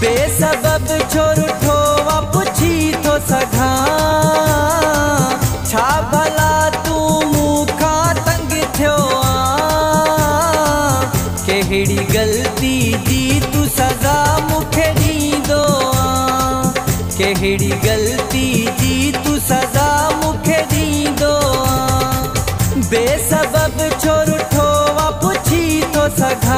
بيسبب بيسب ڇورو پڇي ٿو سگهان. ڇا ڀلا تون مون کان تنگ ٿيو ڪهڙي غلطي سزا مون کي ڏيندو ڪهڙي غلطي جي تون سزا مون کي ڏيندو بيسب ڇورو پڇي ٿو سگهان.